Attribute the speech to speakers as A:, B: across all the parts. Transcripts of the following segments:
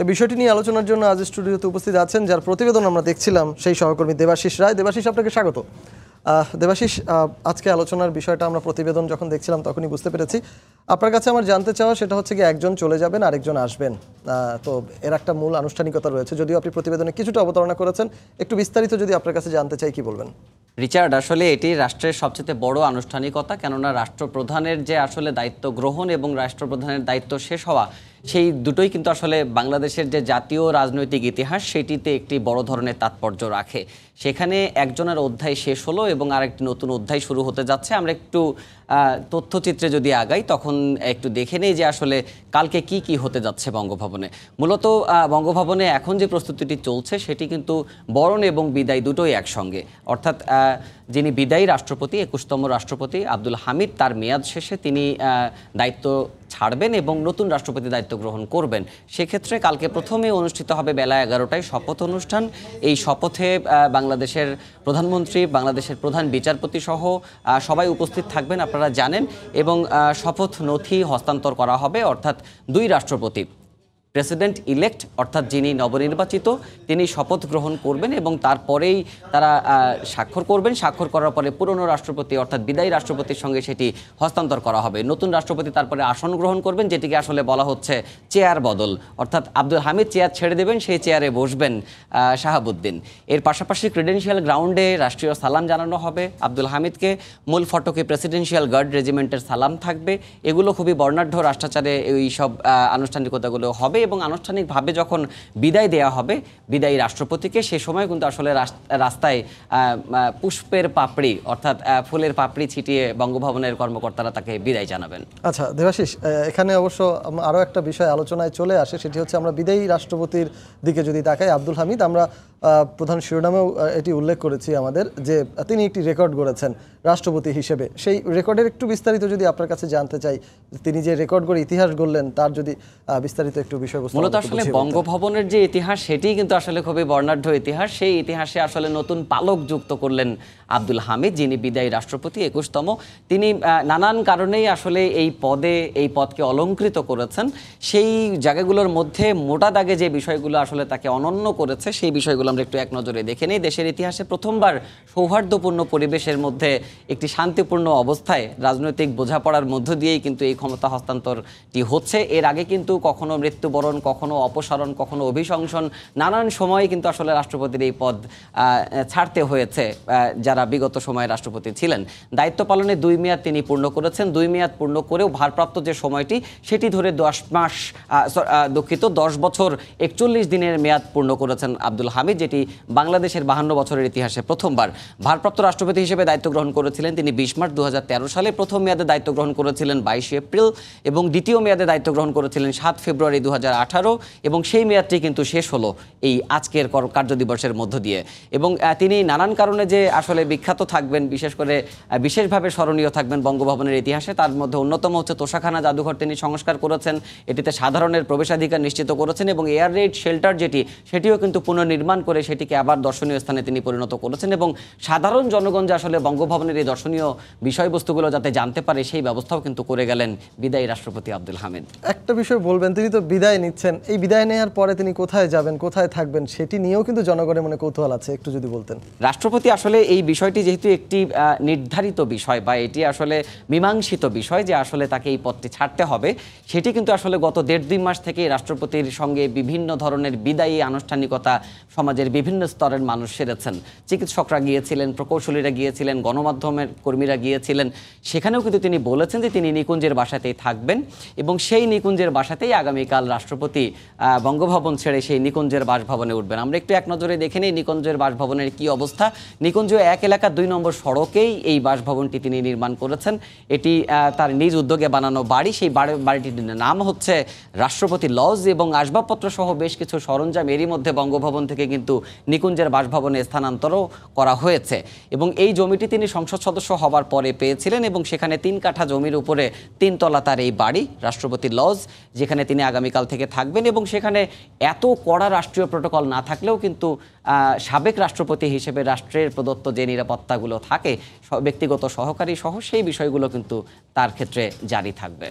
A: এই বিষয়টি নিয়ে আলোচনার জন্য আজ স্টুডিওতে উপস্থিত আছেন, যার প্রতিবেদন আমরা দেখছিলাম, সেই সহকর্মী দেবাশিস রায়। দেবাশিস, আপনাকে স্বাগত। দেবাশিস আজকে আলোচনার বিষয়টা আমরা প্রতিবেদন যখন দেখছিলাম তখনই বুঝতে পেরেছি। আপনার কাছে আমার জানতে চাওয়া সেটা হচ্ছে কি একজন চলে যাবেন, আরেকজন আসবেন। তো এর একটা মূল আনুষ্ঠানিকতা রয়েছে। যদিও আপনি প্রতিবেদনে কিছুটা অবতারণা করেছেন, একটু বিস্তারিত যদি আপনার কাছে জানতে চাই, কি বলবেন?
B: রিচার্ড, আসলে এটি রাষ্ট্রের সবচেয়ে বড় আনুষ্ঠানিকতা, কেননা রাষ্ট্রপ্রধানের যে আসলে দায়িত্ব গ্রহণ এবং রাষ্ট্রপ্রধানের দায়িত্ব শেষ হওয়া, সেই দুটোই কিন্তু আসলে বাংলাদেশের যে জাতীয় রাজনৈতিক ইতিহাস, সেটিতে একটি বড় ধরনের তাৎপর্য রাখে। সেখানে একজনের অধ্যায় শেষ হলো এবং আরেকটি নতুন অধ্যায় শুরু হতে যাচ্ছে। আমরা একটু তথ্যচিত্রে যদি আগাই, তখন একটু দেখে নেই যে আসলে কালকে কি কি হতে যাচ্ছে বঙ্গভবনে। মূলত বঙ্গভবনে এখন যে প্রস্তুতিটি চলছে, সেটি কিন্তু বরণ এবং বিদায় দুটোই একসঙ্গে। অর্থাৎ যিনি বিদায়ী রাষ্ট্রপতি, একুশতম রাষ্ট্রপতি আব্দুল হামিদ, তার মেয়াদ শেষে তিনি দায়িত্ব ছাড়বেন এবং নতুন রাষ্ট্রপতি দায়িত্ব গ্রহণ করবেন। সেক্ষেত্রে কালকে প্রথমে অনুষ্ঠিত হবে বেলা এগারোটায় শপথ অনুষ্ঠান। এই শপথে বাংলাদেশের প্রধানমন্ত্রী, বাংলাদেশের প্রধান বিচারপতি সহ সবাই উপস্থিত থাকবেন, আপনারা জানেন। এবং শপথ নথি হস্তান্তর করা হবে, অর্থাৎ দুই রাষ্ট্রপতি। প্রেসিডেন্ট ইলেক্ট অর্থাৎ যিনি নবনির্বাচিত, তিনি শপথ গ্রহণ করবেন এবং তারপরেই তারা স্বাক্ষর করবেন। স্বাক্ষর করার পরে পুরনো রাষ্ট্রপতি, অর্থাৎ বিদায়ী রাষ্ট্রপতির সঙ্গে সেটি হস্তান্তর করা হবে। নতুন রাষ্ট্রপতি তারপরে আসন গ্রহণ করবেন, যেটিকে আসলে বলা হচ্ছে চেয়ার বদল। অর্থাৎ আব্দুল হামিদ চেয়ার ছেড়ে দেবেন, সেই চেয়ারে বসবেন শাহাবুদ্দিন। এর পাশাপাশি ক্রিডেন্সিয়াল গ্রাউন্ডে রাষ্ট্রীয় সালাম জানানো হবে আব্দুল হামিদকে। মূল ফটকে প্রেসিডেন্সিয়াল গার্ড রেজিমেন্টের সালাম থাকবে। এগুলো খুবই বর্ণাঢ্য, রাষ্ট্রাচারে এই সব আনুষ্ঠানিকতাগুলো হবে। এবং আনুষ্ঠানিকভাবে যখন বিদায় দেওয়া হবে, বিদায়ী রাষ্ট্রপতিকে, সে সময় কিন্তু আসলে রাস- রাস্তায় পুষ্পের পাপড়ি, অর্থাৎ ফুলের পাপড়ি ছিটিয়ে বঙ্গভবনের কর্মকর্তারা তাকে বিদায় জানাবেন।
A: আচ্ছা দেবাশিস এখানে অবশ্য আরও একটা বিষয় আলোচনায় চলে আসে, সেটি হচ্ছে আমরা বিদায়ী রাষ্ট্রপতির দিকে যদি তাকাই, আব্দুল হামিদ, আমরা প্রধান শিরোনামেও এটি উল্লেখ করেছি আমাদের যে তিনি একটি রেকর্ড গড়েছেন রাষ্ট্রপতি হিসেবে। সেই রেকর্ডের একটু বিস্তারিত যদি আপনার কাছে জানতে চাই তিনি যে রেকর্ড করে ইতিহাস গড়লেন তার যদি বিস্তারিত একটু বিষয়বস্তু
B: মূলত আসলে বঙ্গভবনের যে ইতিহাস সেটি কিন্তু আসলে খুবই বর্ণাঢ্য ইতিহাস। সেই ইতিহাসে আসলে নতুন পালক যুক্ত করলেন আব্দুল হামিদ যিনি বিদায়ী রাষ্ট্রপতি একুশতম। তিনি আহ, নানান কারণেই আসলে এই পদে এই পদকে অলঙ্কৃত করেছেন। সেই জায়গাগুলোর মধ্যে মোটা দাগে যে বিষয়গুলো আসলে তাকে অনন্য করেছে সেই বিষয়গুলো আমরা একটু এক নজরে দেখে নিই। দেশের ইতিহাসে প্রথমবার সৌহার্দ্যপূর্ণ পরিবেশের মধ্যে একটি শান্তিপূর্ণ অবস্থায় রাজনৈতিক বোঝাপড়ার মধ্য দিয়েই কিন্তু এই ক্ষমতা হস্তান্তরটি হচ্ছে। এর আগে কিন্তু কখনো মৃত্যুবরণ, কখনো অপসারণ, কখনো অভিশংসন, নানান সময়ে কিন্তু আসলে রাষ্ট্রপতির এই পদ ছাড়তে হয়েছে যারা বিগত সময়ে রাষ্ট্রপতি ছিলেন। দায়িত্ব পালনে দুই মেয়াদ তিনি পূর্ণ করেছেন। দুই মেয়াদ পূর্ণ করেও ভারপ্রাপ্ত যে সময়টি, সেটি ধরে দশ মাস দুঃখিত, দশ বছর একচল্লিশ দিনের মেয়াদ পূর্ণ করেছেন আব্দুল হামিদ। যেটি বাংলাদেশের বাহান্ন বছরের ইতিহাসে প্রথমবার। ভারপ্রাপ্ত রাষ্ট্রপতি হিসেবে দায়িত্ব গ্রহণ করেছিলেন তিনি বিশ মার্চ দু হাজার তেরো সালে। প্রথম মেয়াদে দায়িত্ব গ্রহণ করেছিলেন বাইশে এপ্রিল এবং দ্বিতীয় মেয়াদে দায়িত্ব গ্রহণ করেছিলেন সাত ফেব্রুয়ারি দু হাজার আঠারো এবং সেই মেয়াদটি কিন্তু শেষ হলো এই আজকের কর- কার্যদিবসের মধ্য দিয়ে। এবং তিনি নানান কারণে যে আসলে বিখ্যাত থাকবেন, বিশেষ করে বিশেষভাবে স্মরণীয় থাকবেন বঙ্গভবনের ইতিহাসে, তার মধ্যে অন্যতম হচ্ছে তোষাখানা জাদুঘর তিনি সংস্কার করেছেন। এটিতে সাধারণের প্রবেশাধিকার নিশ্চিত করেছেন এবং এয়ার রেড শেল্টার যেটি, সেটিও কিন্তু পুনর্নির্মাণ করে সেটিকে আবার দর্শনীয় স্থানে তিনি পরিণত করেছেন এবং সাধারণ জনগণ যে আসলে বঙ্গভবনের এই দর্শনীয় বিষয়বস্তুগুলো যাতে জানতে পারে সেই ব্যবস্থাও কিন্তু করে গেলেন বিদায়ী রাষ্ট্রপতি আব্দুল হামিদ।
A: একটা বিষয় বলবেন তিনি তো বিদায় নিচ্ছেন। এই বিদায় নেওয়ার পরে তিনি কোথায় যাবেন কোথায় থাকবেন সেটি নিয়েও কিন্তু জনগণের মনে কৌতূহল আছে একটু যদি বলতেন।
B: রাষ্ট্রপতি আসলে এই বিষয়টি যেহেতু একটি নির্ধারিত বিষয় বা এটি আসলে মীমাংসিত বিষয় যে আসলে তাকে এই পদটি ছাড়তে হবে সেটি কিন্তু আসলে গত দেড় দুই মাস থেকে রাষ্ট্রপতির সঙ্গে বিভিন্ন ধরনের বিদায়ী আনুষ্ঠানিকতা সমাজের বিভিন্ন স্তরের মানুষ সেরেছেন। চিকিৎসকরা গিয়েছিলেন, প্রকৌশলীরা গিয়েছিলেন, গণমাধ্যমের কর্মীরা গিয়েছিলেন। সেখানেও কিন্তু তিনি বলেছেন যে তিনি নিকুঞ্জের বাসাতেই থাকবেন এবং সেই নিকুঞ্জের বাসাতেই আগামীকাল রাষ্ট্রপতি বঙ্গভবন ছেড়ে সেই নিকুঞ্জের বাসভবনে উঠবেন। আমরা একটু এক নজরে দেখে নিই নিকুঞ্জের বাসভবনের কি অবস্থা। নিকুঞ্জ এক এলাকা দুই নম্বর সড়কেই এই বাসভবনটি তিনি নির্মাণ করেছেন। এটি তার নিজ উদ্যোগে বানানো বাড়ি। সেই বাড়ি- বাড়িটির নাম হচ্ছে রাষ্ট্রপতি লজ এবং আসবাবপত্র সহ বেশ কিছু সরঞ্জাম। এরই মধ্যে বঙ্গভবন থেকে কিন্তু নিকুঞ্জের বাসভবনে স্থানান্তরও করা হয়েছে। এবং এই জমিটি তিনি সংসদ সদস্য হবার পরে পেয়েছিলেন এবং সেখানে তিন কাঠা জমির উপরে তিনতলা তার এই বাড়ি রাষ্ট্রপতি লজ, যেখানে তিনি আগামীকাল থেকে থাকবেন এবং সেখানে এত কড়া রাষ্ট্রীয় প্রোটোকল না থাকলেও কিন্তু সাবেক রাষ্ট্রপতি হিসেবে রাষ্ট্রের প্রদত্ত যে নিরাপত্তাগুলো থাকে ব্যক্তিগত সহকারী সহ সেই বিষয়গুলো কিন্তু তার ক্ষেত্রে জারি থাকবে।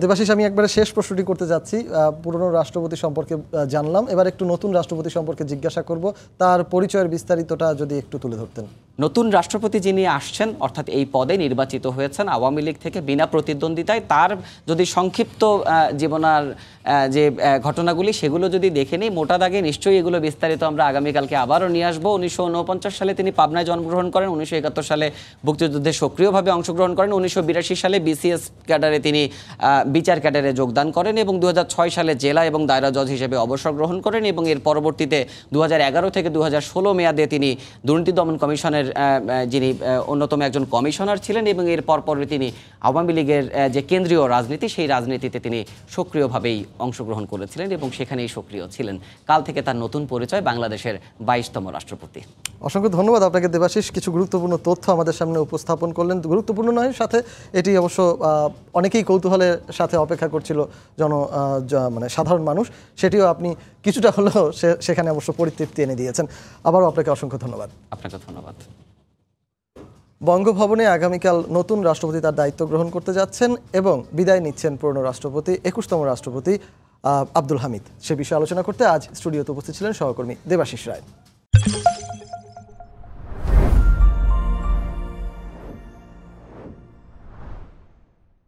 A: দেবাশিস, আমি একবারে শেষ প্রশ্নটি করতে যাচ্ছি। পুরনো রাষ্ট্রপতি সম্পর্কে জানলাম। এবার একটু নতুন রাষ্ট্রপতি সম্পর্কে জিজ্ঞাসা করব। তার পরিচয়ের বিস্তারিতটা যদি একটু তুলে ধরতেন।
B: নতুন রাষ্ট্রপতি যিনি আসছেন, অর্থাৎ এই পদে নির্বাচিত হয়েছেন, আওয়ামী লীগ থেকে বিনা প্রতিদ্বন্দ্বিতায় তার যদি সংক্ষিপ্ত জীবনার যে ঘটনাগুলি, সেগুলো যদি দেখে নিই, মোটা দাগে নিশ্চয়ই এগুলো বিস্তারিত আমরা আগামীকালকে আবারও নিয়ে আসব। উনিশশো উনপঞ্চাশ সালে তিনি পাবনায় জন্মগ্রহণ করেন, উনিশশো একাত্তর সালে মুক্তিযুদ্ধে সক্রিয়ভাবে অংশগ্রহণ করেন, উনিশশো বিরাশি সালে বিসিএস ক্যাডারে তিনি বিচার ক্যাডারে যোগদান করেন এবং দু হাজার ছয় সালে জেলা এবং দায়রা জজ হিসেবে অবসর গ্রহণ করেন এবং এর পরবর্তীতে দু হাজার এগারো থেকে দু হাজার ষোলো মেয়াদে তিনি দুর্নীতি দমন কমিশনের যিনি অন্যতম একজন কমিশনার ছিলেন এবং এর পরপরই তিনি আওয়ামী লীগের যে কেন্দ্রীয় রাজনীতি, সেই রাজনীতিতে তিনি সক্রিয়ভাবেই অংশগ্রহণ করেছিলেন এবং সেখানেই সক্রিয় ছিলেন। কাল থেকে তার নতুন পরিচয় বাংলাদেশের বাইশতম রাষ্ট্রপতি।
A: অসংখ্য ধন্যবাদ আপনাকে দেবাশিস। কিছু গুরুত্বপূর্ণ তথ্য আমাদের সামনে উপস্থাপন করলেন। গুরুত্বপূর্ণ নয়, সাথে এটি অবশ্য অনেকেই কৌতূহলের সাথে অপেক্ষা করছিল জন মানে সাধারণ মানুষ। সেটিও আপনি কিছুটা হলেও সেখানে অবশ্য পরিতৃপ্তি এনে দিয়েছেন। আবারও আপনাকে অসংখ্য ধন্যবাদ।
B: আপনাকে ধন্যবাদ।
A: বঙ্গভবনে আগামীকাল নতুন রাষ্ট্রপতি তার দায়িত্ব গ্রহণ করতে যাচ্ছেন এবং বিদায় নিচ্ছেন পুরনো রাষ্ট্রপতি একুশতম রাষ্ট্রপতি আব্দুল হামিদ। সে বিষয়ে আলোচনা করতে আজ স্টুডিওতে উপস্থিত ছিলেন সহকর্মী দেবাশিস রায়।